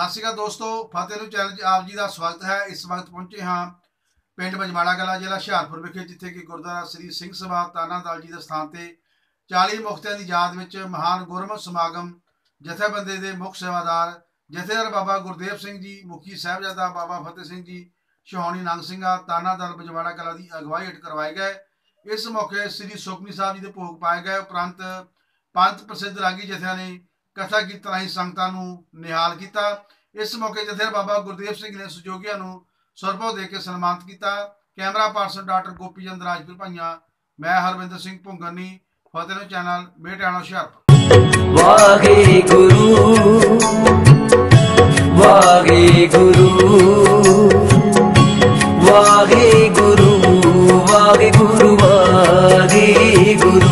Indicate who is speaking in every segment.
Speaker 1: ਸਤਿ ਸ਼੍ਰੀ ਅਕਾਲ ਦੋਸਤੋ, ਫਤਿਹ ਨੂੰ ਚੈਨਲ 'ਚ ਆਪ ਜੀ ਦਾ ਸਵਾਗਤ ਹੈ। ਇਸ ਵਕਤ ਪਹੁੰਚੇ ਹਾਂ ਪਿੰਡ ਬਜਵਾੜਾ ਕਲਾ ਜ਼ਿਲ੍ਹਾ ਹੁਸ਼ਿਆਰਪੁਰ ਵਿਖੇ, ਜਿੱਥੇ ਕਿ ਗੁਰਦੁਆਰਾ ਸ੍ਰੀ ਸਿੰਘ ਸਭਾ ਤਾਨਾ ਦਲ ਜੀ ਦੇ ਸਥਾਨ ਤੇ 40 ਮੁਖਤਿਆਂ ਦੀ ਯਾਦ ਵਿੱਚ ਮਹਾਨ ਗੁਰਮਤਿ ਸਮਾਗਮ ਜਥੇਬੰਦੀ ਦੇ ਮੁੱਖ ਸੇਵਾਦਾਰ ਜਥੇਦਾਰ ਬਾਬਾ ਗੁਰਦੇਵ ਸਿੰਘ ਜੀ, ਮੁਖੀ ਸਾਹਿਬਜ਼ਾਦਾ ਬਾਬਾ ਫਤਿਹ ਸਿੰਘ ਜੀ ਸ਼ਹਾਣੀ ਨੰਗ ਸਿੰਘਾ ਤਾਨਾ ਦਲ ਬਜਵਾੜਾ ਕਲਾ ਦੀ ਅਗਵਾਈ ਹੇਠ ਕਰਵਾਏ ਗਏ। ਇਸ ਮੌਕੇ ਸ੍ਰੀ ਸੁਖਮਨੀ ਸਾਹਿਬ ਜੀ ਦੇ ਭੋਗ ਪਾਏ ਗਏ। ਉਪਰੰਤ ਪੰਥ ਪ੍ਰਸਿੱਧ ਰਾਗੀ ਜਥਿਆਂ ਨੇ ਕਥਾ ਕੀਰਤਨ ਰਾਹੀਂ ਸੰਗਤਾਂ ਨੂੰ ਨਿਹਾਲ ਕੀਤਾ। ਇਸ ਮੌਕੇ ਜਥੇਦਾਰ ਬਾਬਾ ਗੁਰਦੇਵ ਸਿੰਘ ਨੇ ਸਹਿਯੋਗੀਆਂ ਨੂੰ ਸਰਬੋ ਦੇ ਕੇ ਸਨਮਾਨਿਤ ਕੀਤਾ। Camera person doctor Gopi Chand Rajpur Bhaiyan, ਮੈਂ ਹਰਵਿੰਦਰ ਸਿੰਘ ਭੁੰਗਰਨੀ, ਫਤਿਹ ਨੂੰ ਚੈਨਲ ਮੇਟਾਣਾ ਹੁਸ਼ਿਆਰਪੁਰ।
Speaker 2: ਵਾਹਿਗੁਰੂ ਵਾਹਿਗੁਰੂ ਵਾਹਿਗੁਰੂ ਵਾਹਿਗੁਰੂ ਵਾਹਿਗੁਰੂ।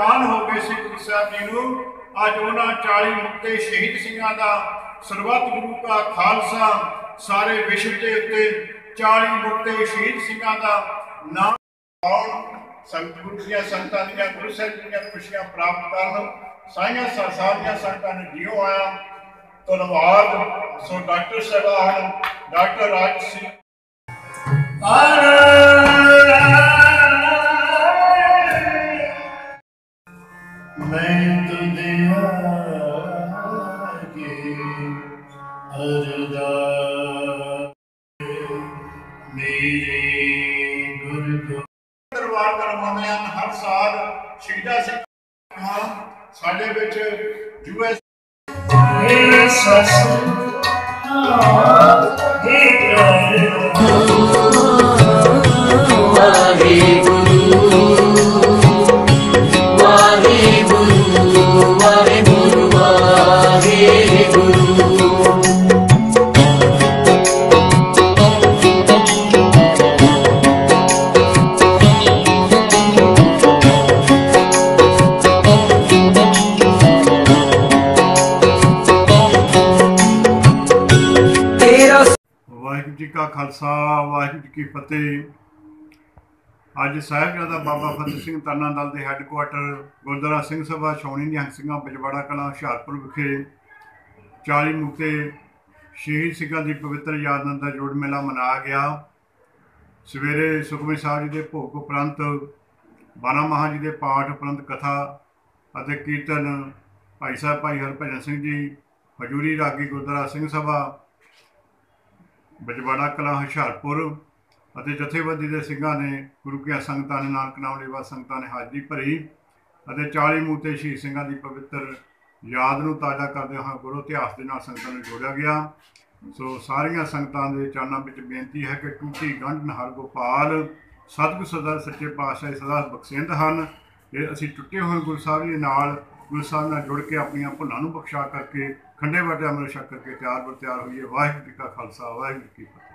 Speaker 3: ਫਿਰ ਹੋ ਗਏ ਸਿੰਘ ਜੀ ਸਾਹਿਬ ਜੀ ਨੂੰ। ਅੱਜ ਉਹਨਾਂ 40 ਮੁਕਤੇ ਸ਼ਹੀਦ ਸਿੰਘਾਂ ਦਾ ਸਰਬੱਤ ਗੁਰੂ ਕਾ ਖਾਲਸਾ, ਸਾਰੇ ਵਿਸ਼ਵ ਦੇ ਉੱਤੇ 40 ਮੁਕਤੇ ਸ਼ਹੀਦ ਸਿੰਘਾਂ ਦਾ ਨਾਮ ਆਉਣ ਸੰਤ ਦੀਆਂ ਸੰਤਾਂ ਦੀਆਂ, ਗੁਰੂ ਸਾਹਿਬ ਦੀਆਂ ਖੁਸ਼ੀਆਂ ਪ੍ਰਾਪਤ ਕਰਨ। ਸਾਈਆਂ ਸਾਰੀਆਂ ਸੰਤਾਂ ਨੂੰ ਜਿਉ ਆਇਆ। ਧੰਨਵਾਦ। ਸੋ ਡਾਕਟਰ ਸਾਹਿਬਾਨ, ਡਾਕਟਰ ਰਾਜ ਸਿੰਘ। ਮੈਂ ਦਰਬਾਰ ਕਰਵਾਉਂਦੇ ਹਨ ਹਰ ਸਾਲ ਸ਼ਹੀਦਾਂ ਸਿੰਘ ਹਾਂ ਸਾਡੇ ਵਿੱਚ ਯੂਐਸ
Speaker 2: ਵਾਹਿਗੁਰੂ ਵਾਹਿਗੁਰੂ
Speaker 3: ਜੀ ਕਾ ਖਾਲਸਾ, ਵਾਹਿਗੁਰੂ ਜੀ ਕੀ ਫਤਿਹ। ਅੱਜ ਸਾਹਿਬਜ਼ਾਦਾ ਬਾਬਾ ਫਤਿਹ ਸਿੰਘ ਤਰਨਾ ਦਲ ਦੇ ਹੈੱਡਕੁਆਟਰ ਗੁਰਦੁਆਰਾ ਸਿੰਘ ਸਭਾ, ਛਾਉਣੀ ਨਿਹੰਗ ਸਿੰਘਾਂ, ਬਜਵਾੜਾ ਕਲਾਂ, ਹੁਸ਼ਿਆਰਪੁਰ ਵਿਖੇ 40 ਮੁਕਤੇ ਸ਼ਹੀਦ ਸਿੰਘਾਂ ਦੀ ਪਵਿੱਤਰ ਯਾਦਨ ਦਾ ਜੋੜ ਮੇਲਾ ਮਨਾਇਆ ਗਿਆ। ਸਵੇਰੇ ਸੁਖਮਨੀ ਸਾਹਿਬ ਜੀ ਦੇ ਭੋਗ ਉਪਰੰਤ, ਬਾਣਾ ਮਹਾਂ ਜੀ ਦੇ ਪਾਠ ਉਪਰੰਤ ਕਥਾ ਅਤੇ ਕੀਰਤਨ ਭਾਈ ਸਾਹਿਬ, ਭਾਈ ਹਰਭਜਨ ਸਿੰਘ ਜੀ, ਹਜੂਰੀ ਰਾਗੀ ਗੁਰਦੁਆਰਾ ਸਿੰਘ ਸਭਾ ਬਜਵਾੜਾ ਕਲਾਂ ਹੁਸ਼ਿਆਰਪੁਰ ਅਤੇ ਜਥੇਬੰਦੀ ਦੇ ਸਿੰਘਾਂ ਨੇ ਗੁਰੂ ਕੀਆਂ ਸੰਗਤਾਂ ਨੇ ਨਾਨਕ ਨਾਮ ਲੇਵਾ ਸੰਗਤਾਂ ਨੇ ਹਾਜ਼ਰੀ ਭਰੀ ਅਤੇ 40 ਮੂਤੇ ਸ਼ਹੀਦ ਸਿੰਘਾਂ ਦੀ ਪਵਿੱਤਰ ਯਾਦ ਨੂੰ ਤਾਜ਼ਾ ਕਰਦੇ ਹੋਏ ਗੁਰੂ ਇਤਿਹਾਸ ਦੇ ਨਾਲ ਸੰਗਤਾਂ ਨੂੰ ਜੋੜਿਆ ਗਿਆ। ਸੋ ਸਾਰੀਆਂ ਸੰਗਤਾਂ ਦੇ ਚਰਨਾਂ ਵਿੱਚ ਬੇਨਤੀ ਹੈ ਕਿ ਟੂਟੀ ਗੰਢ ਹਰਗੋਪਾਲ ਸਤਿਗੁਰ ਸਦਾ ਸੱਚੇ ਪਾਤਸ਼ਾਹ ਸਦਾ ਬਖਸ਼ਿੰਦ ਹਨ। ਇਹ ਅਸੀਂ ਟੁੱਟੇ ਹੋਏ ਗੁਰੂ ਸਾਹਿਬ ਜੀ ਨਾਲ ਗੁਰੂ ਸਾਹਿਬ ਨਾਲ ਜੁੜ ਕੇ ਆਪਣੀਆਂ ਭੁੱਲਾਂ ਨੂੰ ਬਖਸ਼ਾ ਕਰਕੇ ਖੰਡੇ ਵਾਟੇ ਅਮਰ ਛਕ ਕਰਕੇ ਤਿਆਰ ਬਰ ਤਿਆਰ ਹੋਈਏ। ਵਾਹਿਗੁਰੂ ਜੀ ਕਾ ਖਾਲਸਾ, ਵਾਹਿਗੁਰੂ ਜੀ ਕੀ ਫਤਿਹ।